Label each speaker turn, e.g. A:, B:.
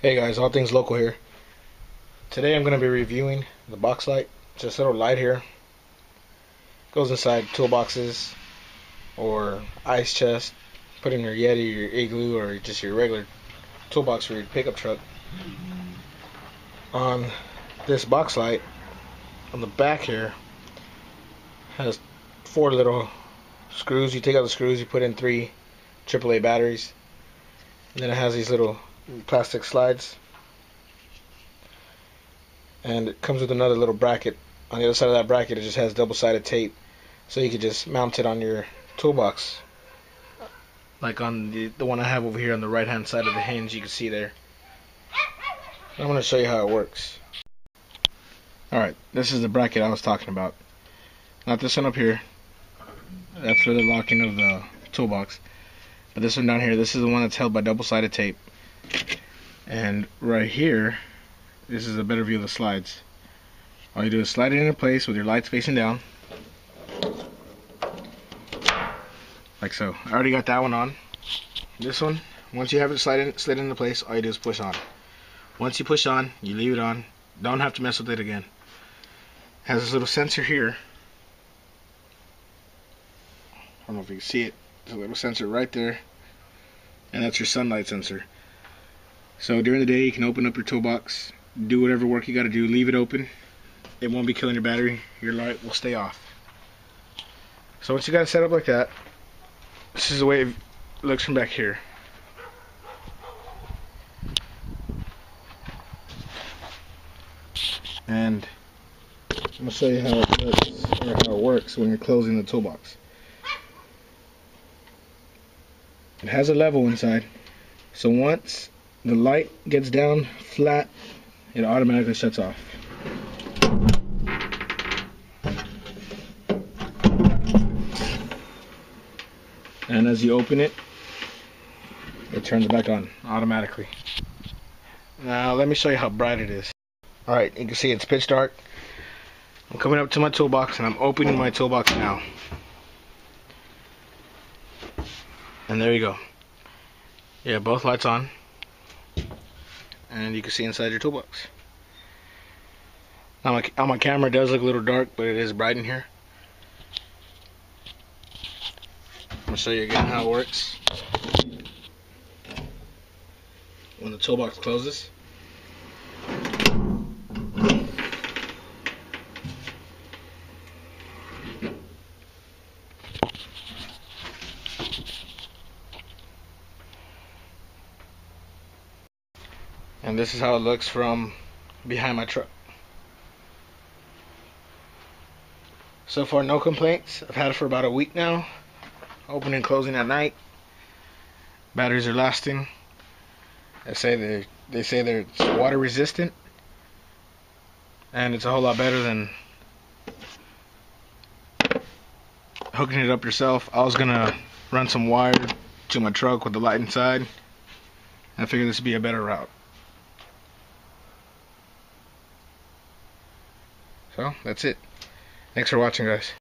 A: Hey guys, all things local here. Today I'm going to be reviewing the box light. Just a little light here. Goes inside toolboxes or ice chest. Put in your Yeti, your Igloo, or just your regular toolbox for your pickup truck. On this box light, on the back here, has four little screws. You take out the screws, you put in three AAA batteries. And then it has these little plastic slides. And it comes with another little bracket. On the other side of that bracket, it just has double sided tape. So you could just mount it on your toolbox. Like on the, the one I have over here on the right hand side of the hinge, you can see there. I'm going to show you how it works. Alright, this is the bracket I was talking about. Not this one up here. That's for the locking of the toolbox. But this one down here, this is the one that's held by double sided tape. And right here, this is a better view of the slides. All you do is slide it into place with your lights facing down. Like so. I already got that one on. This one, once you have it slid, in, slid into place, all you do is push on. Once you push on, you leave it on. Don't have to mess with it again. Has this little sensor here. I don't know if you can see it. There's a little sensor right there. And that's your sunlight sensor. So during the day, you can open up your toolbox, do whatever work you got to do, leave it open. It won't be killing your battery. Your light will stay off. So once you got it set up like that, this is the way it looks from back here. And I'm gonna show you how it looks or how it works when you're closing the toolbox. It has a level inside. So once the light gets down flat, it automatically shuts off. And as you open it, it turns back on automatically. Now let me show you how bright it is. Alright, you can see it's pitch dark. I'm coming up to my toolbox and I'm opening my toolbox now. And there you go. Yeah, both lights on. And you can see inside your toolbox. Now my, on my camera does look a little dark, but it is bright in here. I'm going to show you again how it works. When the toolbox closes. And this is how it looks from behind my truck. So far, no complaints. I've had it for about a week now. Opening and closing at night. Batteries are lasting. They say they they say they're water resistant, and it's a whole lot better than hooking it up yourself. I was gonna run some wire to my truck with the light inside. I figured this would be a better route. So, that's it. Thanks for watching, guys.